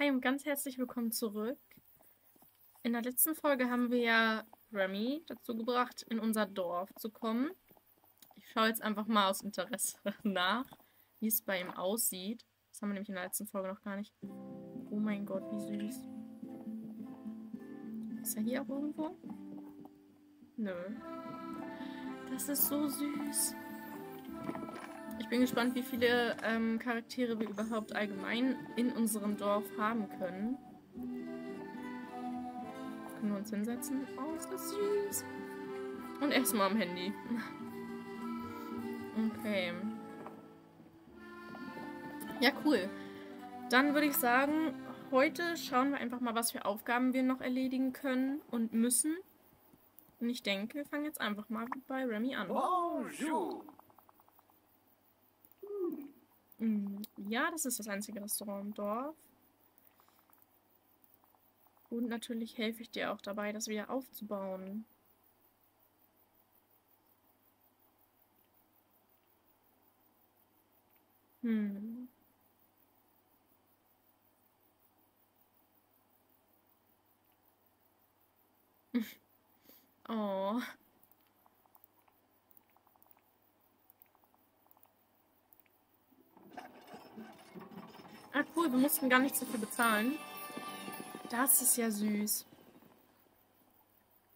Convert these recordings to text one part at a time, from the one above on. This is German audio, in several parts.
Hi und ganz herzlich willkommen zurück. In der letzten Folge haben wir ja Remy dazu gebracht, in unser Dorf zu kommen. Ich schaue jetzt einfach mal aus Interesse nach, wie es bei ihm aussieht. Das haben wir nämlich in der letzten Folge noch gar nicht. Oh mein Gott, wie süß. Ist er hier auch irgendwo? Nö. Das ist so süß. Ich bin gespannt, wie viele ähm, Charaktere wir überhaupt allgemein in unserem Dorf haben können. Können wir uns hinsetzen? Oh, ist das süß. Und erstmal am Handy. Okay. Ja, cool. Dann würde ich sagen, heute schauen wir einfach mal, was für Aufgaben wir noch erledigen können und müssen. Und ich denke, wir fangen jetzt einfach mal bei Remy an. Bonjour. Hm, ja, das ist das einzige Restaurant im Dorf. Und natürlich helfe ich dir auch dabei, das wieder aufzubauen. Hm. oh. Ah, cool, wir mussten gar nichts dafür bezahlen. Das ist ja süß.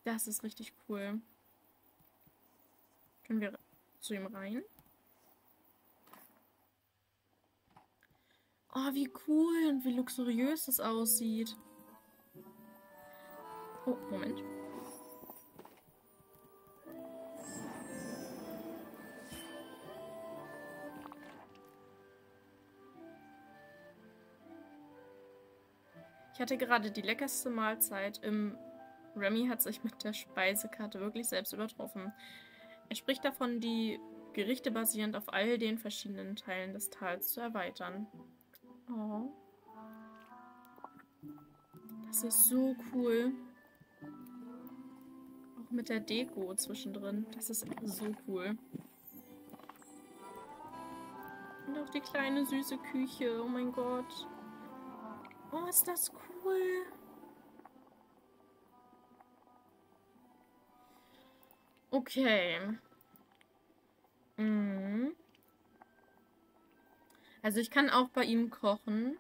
Das ist richtig cool. Können wir zu ihm rein? Oh, wie cool und wie luxuriös das aussieht. Oh, Moment. Hatte gerade die leckerste Mahlzeit im Remy hat sich mit der Speisekarte wirklich selbst übertroffen. Er spricht davon, die Gerichte basierend auf all den verschiedenen Teilen des Tals zu erweitern. Oh. Das ist so cool. Auch mit der Deko zwischendrin. Das ist so cool. Und auch die kleine süße Küche. Oh mein Gott. Oh, ist das cool. Okay. Mhm. Also ich kann auch bei ihm kochen.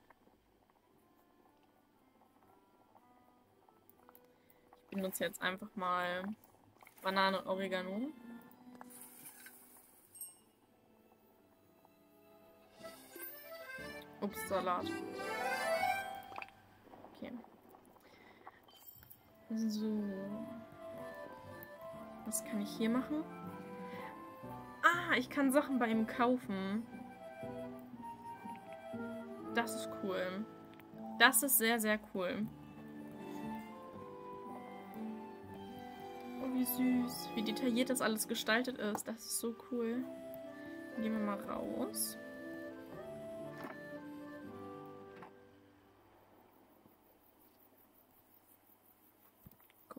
Ich benutze jetzt einfach mal Banane und Oregano. Ups, Salat. So. Was kann ich hier machen? Ah, ich kann Sachen bei ihm kaufen. Das ist cool. Das ist sehr, sehr cool. Oh, wie süß. Wie detailliert das alles gestaltet ist. Das ist so cool. Gehen wir mal raus.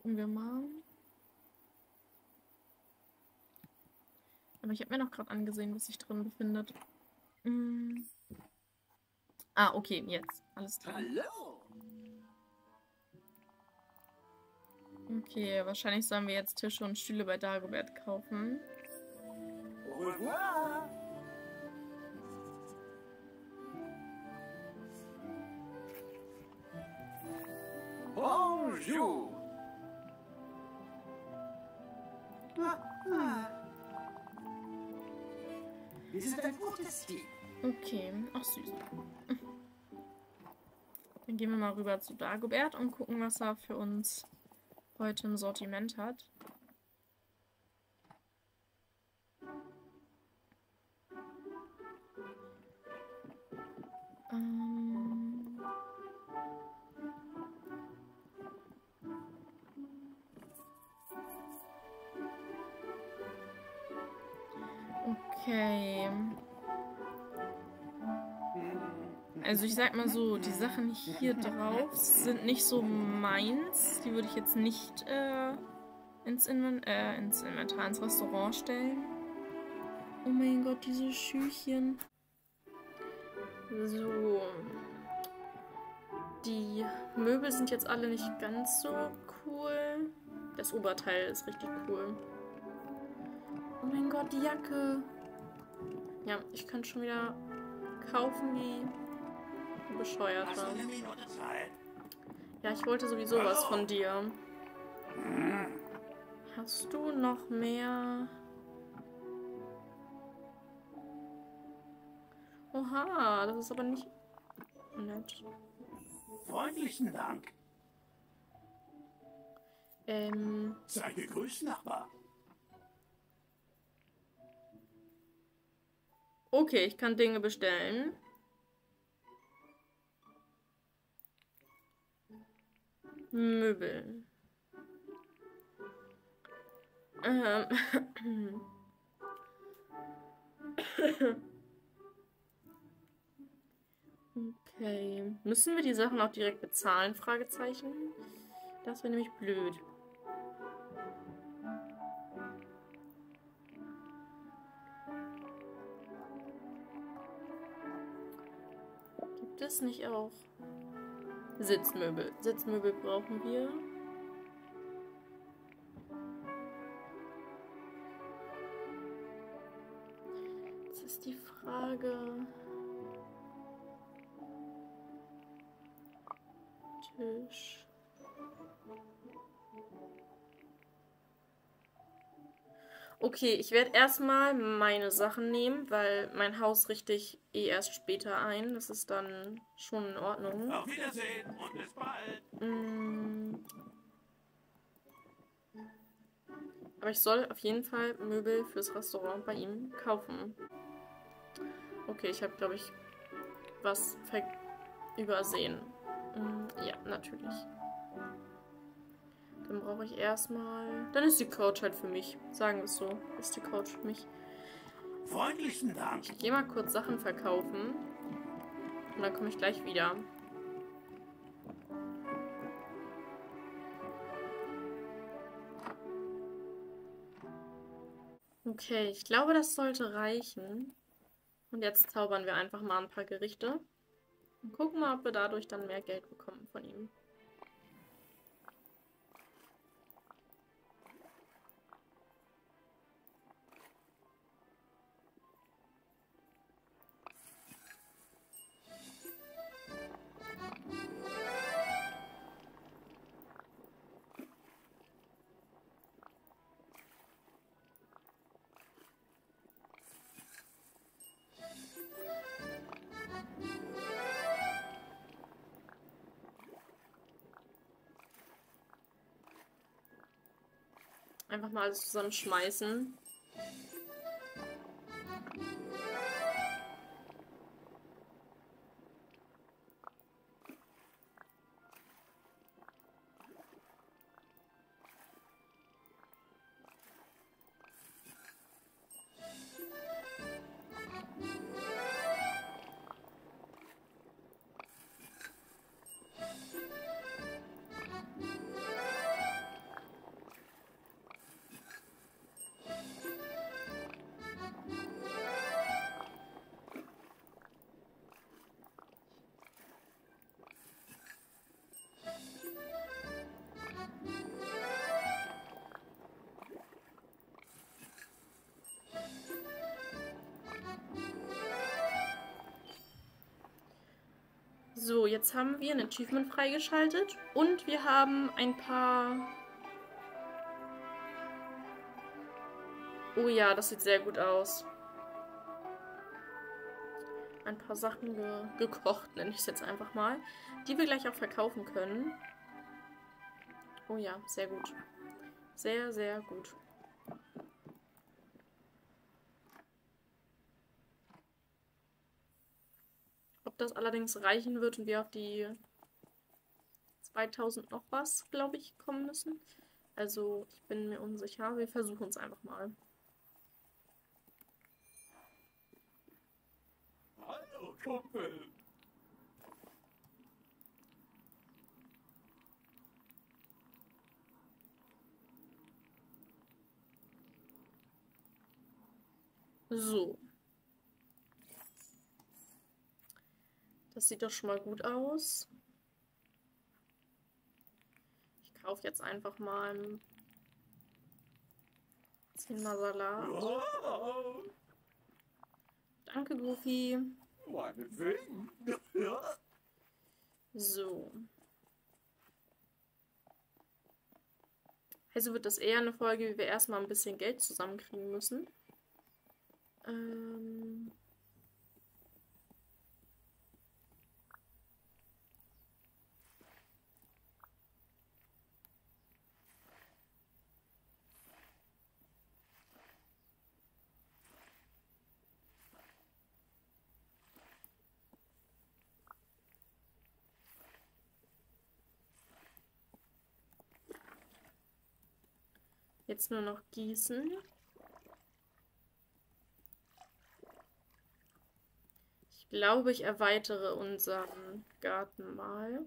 Gucken wir mal. Aber ich habe mir noch gerade angesehen, was sich drin befindet. Hm. Ah, okay, jetzt. Alles klar. Hallo. Okay, wahrscheinlich sollen wir jetzt Tische und Stühle bei Dagobert kaufen. Au revoir. Bonjour. Wir sind ein gutes Team. Okay, ach süß. Dann gehen wir mal rüber zu Dagobert und gucken, was er für uns heute im Sortiment hat. Okay. Also ich sag mal so, die Sachen hier drauf sind nicht so meins. Die würde ich jetzt nicht äh, ins, Inven äh, ins Inventar, ins Restaurant stellen. Oh mein Gott, diese Schüchchen. So. Die Möbel sind jetzt alle nicht ganz so cool. Das Oberteil ist richtig cool. Oh mein Gott, die Jacke. Ja, ich kann schon wieder kaufen wie bescheuert. Ja, ich wollte sowieso was von dir. Hast du noch mehr? Oha, das ist aber nicht nett. Freundlichen Dank. Ähm, Sei gegrüßt, Nachbar. Okay, ich kann Dinge bestellen. Möbel. Ähm. Okay. Müssen wir die Sachen auch direkt bezahlen? Fragezeichen. Das wäre nämlich blöd. Gibt es nicht auch Sitzmöbel? Sitzmöbel brauchen wir. Okay, ich werde erstmal meine Sachen nehmen, weil mein Haus richte ich eh erst später ein. Das ist dann schon in Ordnung. Auf Wiedersehen und bis bald. Mm. Aber ich soll auf jeden Fall Möbel fürs Restaurant bei ihm kaufen. Okay, ich habe, glaube ich, was übersehen. Mm, Ja, natürlich. Dann brauche ich erstmal. Dann ist die Couch halt für mich. Sagen wir es so. Ist die Couch für mich. Freundlichen Dank. Ich gehe mal kurz Sachen verkaufen. Und dann komme ich gleich wieder. Okay, ich glaube, das sollte reichen. Und jetzt zaubern wir einfach mal ein paar Gerichte. Und gucken mal, ob wir dadurch dann mehr Geld bekommen von ihm. Einfach mal alles zusammenschmeißen. So, jetzt haben wir ein Achievement freigeschaltet und wir haben ein paar... Oh ja, das sieht sehr gut aus. Ein paar Sachen ge gekocht, nenne ich es jetzt einfach mal, die wir gleich auch verkaufen können. Oh ja, sehr gut. Sehr, sehr gut. Ob das allerdings reichen wird und wir auf die 2000 noch was, glaube ich, kommen müssen. Also ich bin mir unsicher. Wir versuchen es einfach mal. Hallo, Kumpel. So. Das sieht doch schon mal gut aus. kaufe jetzt einfach mal zehnmal Salat. Wow. Danke, Goofy. Meinetwegen. So. Also wird das eher eine Folge, wie wir erstmal ein bisschen Geld zusammenkriegen müssen. Ähm. Jetzt nur noch gießen. Ich glaube, ich erweitere unseren Garten mal.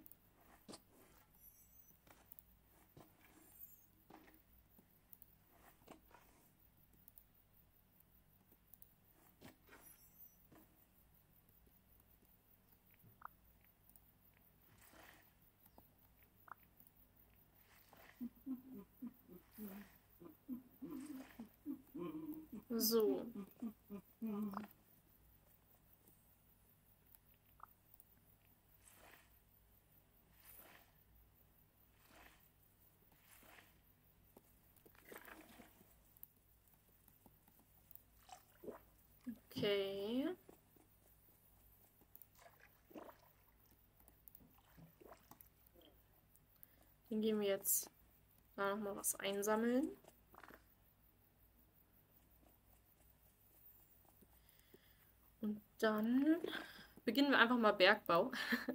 So. Okay. Dann gehen wir jetzt da nochmal was einsammeln. Und dann beginnen wir einfach mal Bergbau.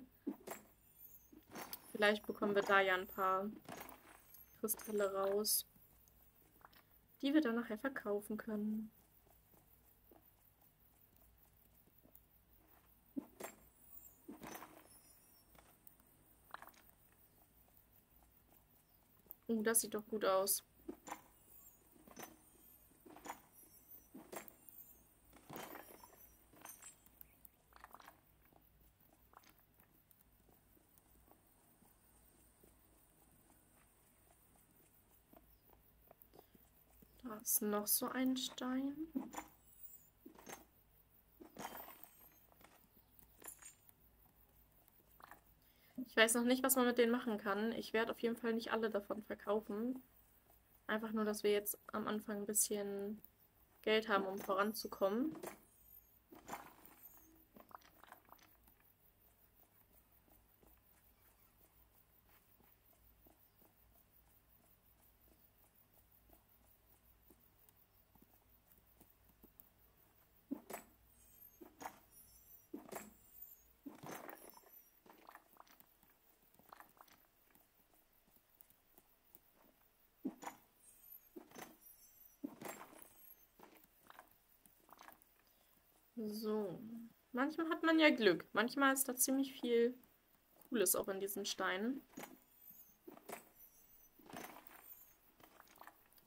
Vielleicht bekommen wir da ja ein paar Kristalle raus, die wir dann nachher verkaufen können. Oh, das sieht doch gut aus. Ist noch so ein Stein. Ich weiß noch nicht, was man mit denen machen kann. Ich werde auf jeden Fall nicht alle davon verkaufen. Einfach nur, dass wir jetzt am Anfang ein bisschen Geld haben, um voranzukommen. So. Manchmal hat man ja Glück. Manchmal ist da ziemlich viel Cooles auch in diesen Steinen.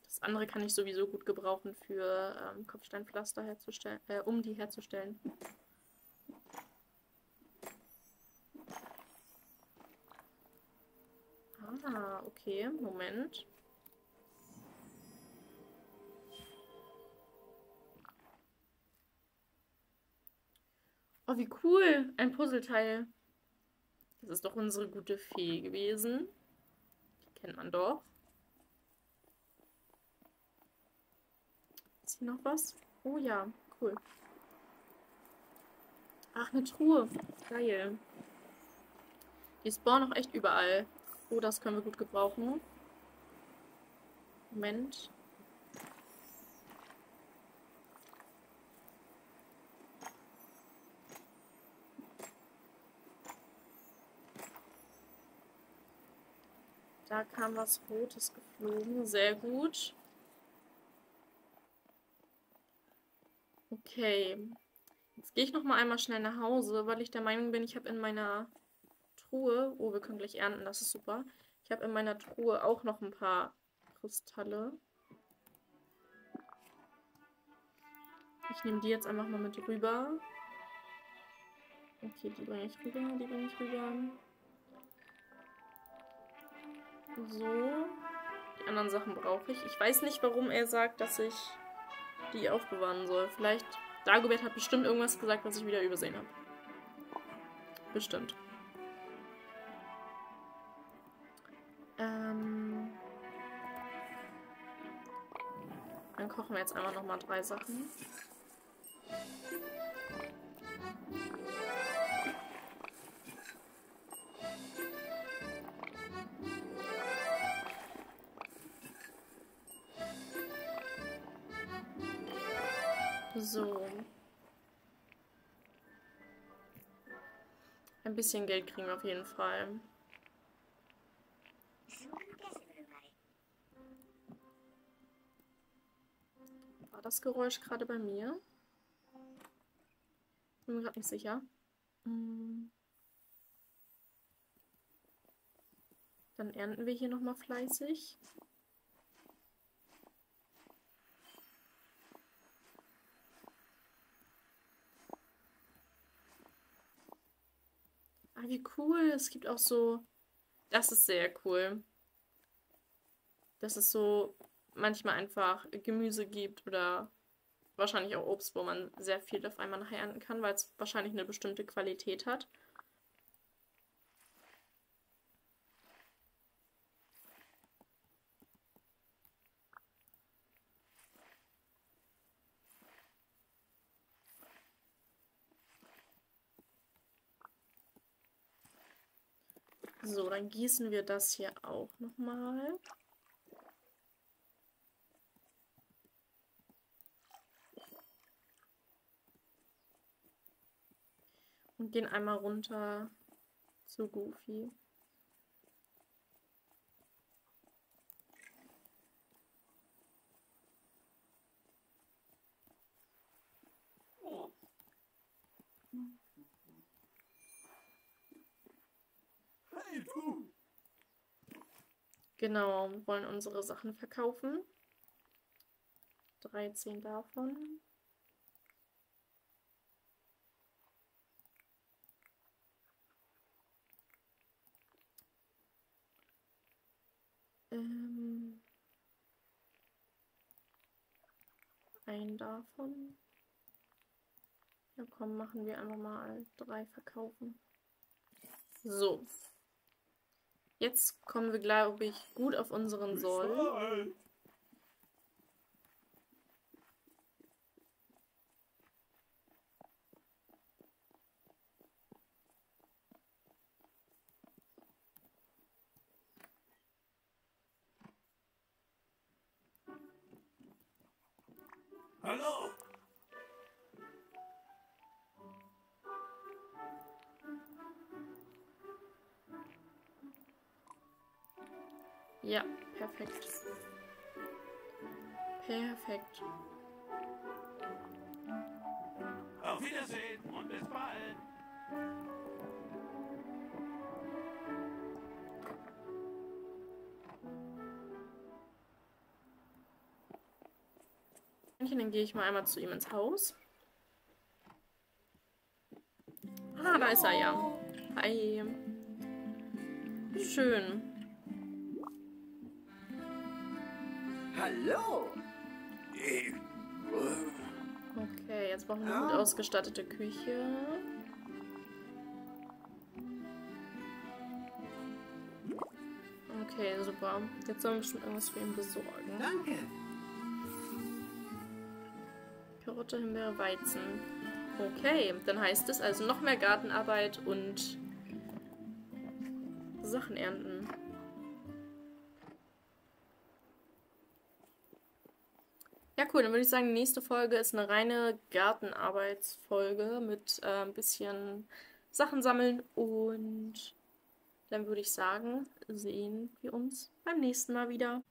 Das andere kann ich sowieso gut gebrauchen für ähm, Kopfsteinpflaster herzustellen, äh, um die herzustellen. Ah, okay, Moment. Oh, wie cool. Ein Puzzleteil. Das ist doch unsere gute Fee gewesen. Die kennt man doch. Ist hier noch was? Oh ja, cool. Ach, eine Truhe. Geil. Die spawnen auch echt überall. Oh, das können wir gut gebrauchen. Moment. Da kam was Rotes geflogen. Sehr gut. Okay. Jetzt gehe ich noch mal einmal schnell nach Hause, weil ich der Meinung bin, ich habe in meiner Truhe... Oh, wir können gleich ernten, das ist super. Ich habe in meiner Truhe auch noch ein paar Kristalle. Ich nehme die jetzt einfach mal mit rüber. Okay, die bringe ich rüber, die bringe ich rüber. So. Die anderen Sachen brauche ich. Ich weiß nicht, warum er sagt, dass ich die aufbewahren soll. Vielleicht. Dagobert hat bestimmt irgendwas gesagt, was ich wieder übersehen habe. Bestimmt. Ähm. Dann kochen wir jetzt einmal nochmal drei Sachen. Bisschen Geld kriegen wir auf jeden Fall. War das Geräusch gerade bei mir? Bin mir gerade nicht sicher. Hm. Dann ernten wir hier nochmal fleißig. Ah, wie cool. Es gibt auch so. Das ist sehr cool. Dass es so manchmal einfach Gemüse gibt oder wahrscheinlich auch Obst, wo man sehr viel auf einmal nachher ernten kann, weil es wahrscheinlich eine bestimmte Qualität hat. So, dann gießen wir das hier auch nochmal. Und gehen einmal runter zu Goofy. Hey, du! Genau, wollen unsere Sachen verkaufen. 13 davon. Ähm, ein davon. Ja, komm, machen wir einfach mal drei verkaufen. So. Jetzt kommen wir, glaube ich, gut auf unseren Soll. Hallo? Ja, perfekt. Perfekt. Auf Wiedersehen und bis bald. Dann gehe ich mal einmal zu ihm ins Haus. Ah, da ist er ja. Hi. Schön. Hallo. Okay, jetzt brauchen wir eine gut ausgestattete Küche. Okay, super. Jetzt sollen wir bestimmt irgendwas für ihn besorgen. Danke. Karotte, Himbeere, Weizen. Okay, dann heißt es also noch mehr Gartenarbeit und Sachen ernten. Cool. Dann würde ich sagen, die nächste Folge ist eine reine Gartenarbeitsfolge mit äh, ein bisschen Sachen sammeln und dann würde ich sagen, sehen wir uns beim nächsten Mal wieder.